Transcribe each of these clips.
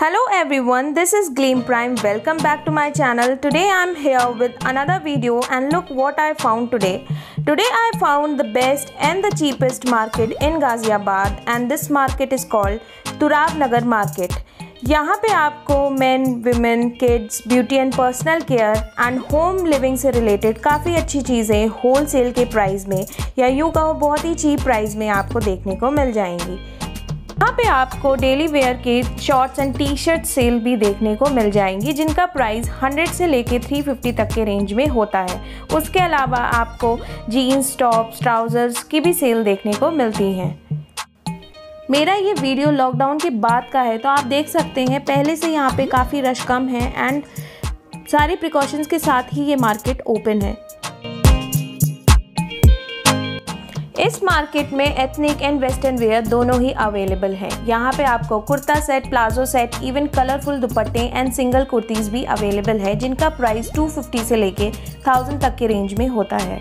Hello everyone, this is Gleam Prime. Welcome back to my channel. Today I'm here with another video and look what I found today. Today I found the best and the cheapest market in Ghaziabad and this market is called Turab Nagar Market. यहाँ पे आपको men women kids beauty and personal care and home living से related काफ़ी अच्छी चीज़ें whole cell के price में या यूँ कहो बहुत ही चीप प्राइस में आपको देखने को मिल जाएँगी यहाँ पे आपको डेली वेयर के shorts and T shirt sale भी देखने को मिल जाएँगी, जिनका प्राइस 100 से लेके 350 तक के रेंज में होता है। उसके अलावा आपको जीन्स टॉप्स ट्राउज़र्स की भी सेल देखने को मिलती हैं। मेरा ये वीडियो लॉकडाउन के बाद का है तो आप देख सकते हैं, पहले से यहाँ पे काफ़ी रश कम है एंड सारे प्रिकॉशंस के साथ ही ये मार्केट ओपन है। इस मार्केट में एथनिक एंड वेस्टर्न वेयर दोनों ही अवेलेबल हैं। यहाँ पे आपको kurta set palazzo set even colourful दुपट्टे एंड सिंगल कुर्तीज भी अवेलेबल है, जिनका प्राइस 250 से लेके 1000 तक के रेंज में होता है।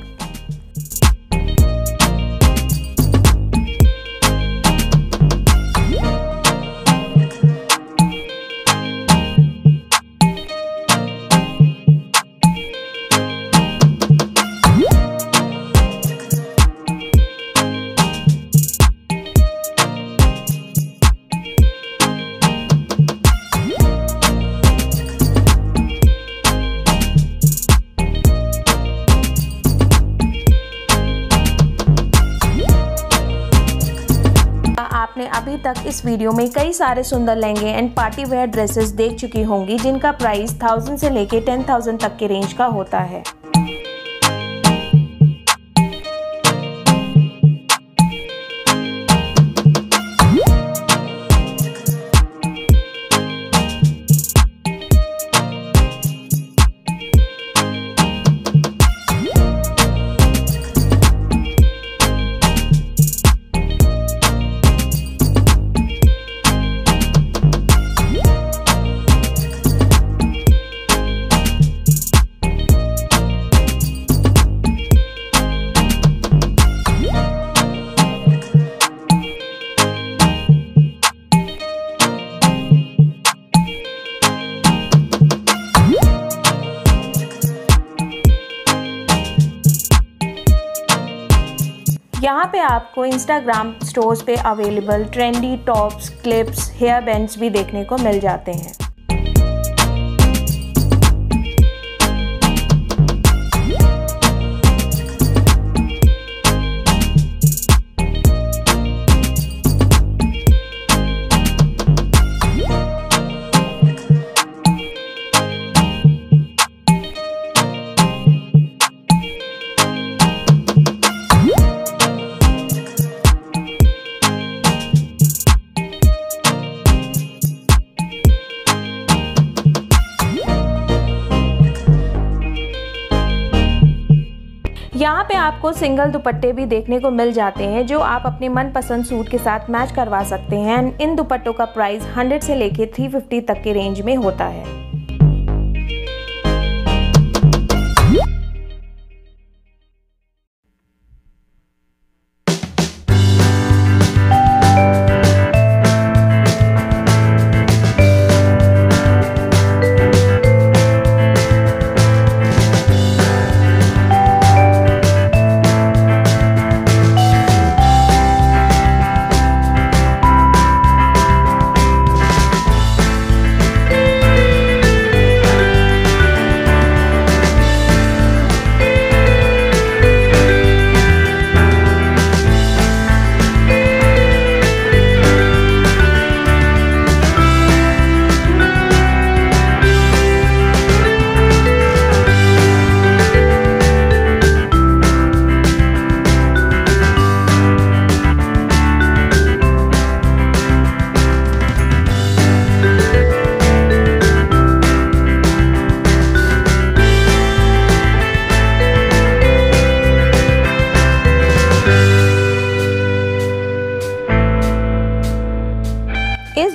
अभी तक इस वीडियो में कई सारे सुंदर लहंगे एंड पार्टी वेयर ड्रेसेस देख चुकी होंगी, जिनका प्राइस थाउज़ेंड से लेके टेन थाउज़ेंड तक के रेंज का होता है। यहाँ पे आपको इंस्टाग्राम स्टोर्स पे available trendy tops clips hair bands भी देखने को मिल जाते हैं। पे आपको सिंगल दुपट्टे भी देखने को मिल जाते हैं, जो आप अपने मनपसंद सूट के साथ मैच करवा सकते हैं। इन दुपट्टों का प्राइस 100 से लेके 350 तक के रेंज में होता है।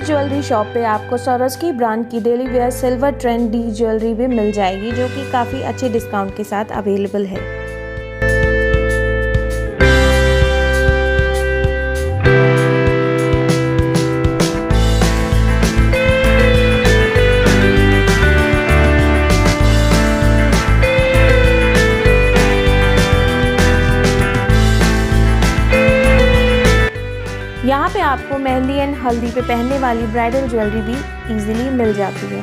ज्वेलरी शॉप पे आपको सरोस्की ब्रांड की daily wear silver trendy jewellery भी मिल जाएगी, जो कि काफ़ी अच्छे डिस्काउंट के साथ अवेलेबल है। आपको मेहंदी एंड हल्दी पे पहनने वाली ब्राइडल ज्वेलरी भी इजीली मिल जाती है।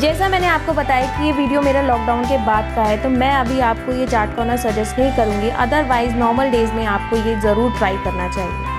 जैसा मैंने आपको बताया कि ये वीडियो मेरा लॉकडाउन के बाद का है तो मैं अभी आपको ये चाट कॉर्नर सजेस्ट नहीं करूँगी। अदरवाइज़ नॉर्मल डेज़ में आपको ये ज़रूर ट्राई करना चाहिए।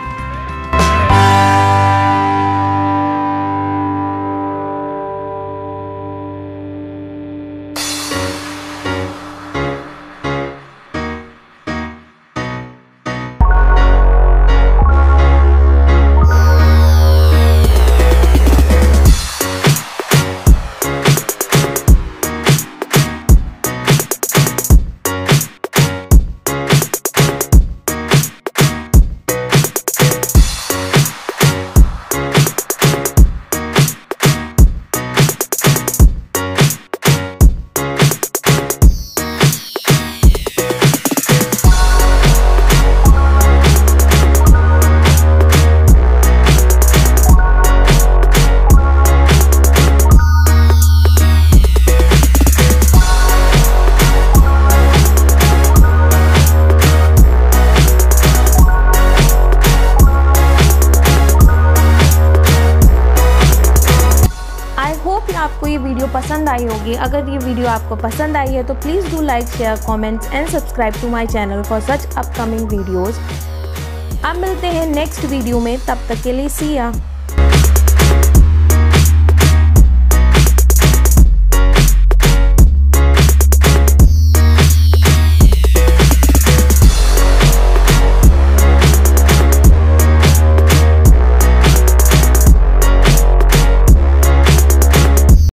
आई होगी। अगर ये वीडियो आपको पसंद आई है तो please do like share comments and subscribe to my channel for such upcoming videos अब मिलते हैं नेक्स्ट वीडियो में। तब तक के लिए सिया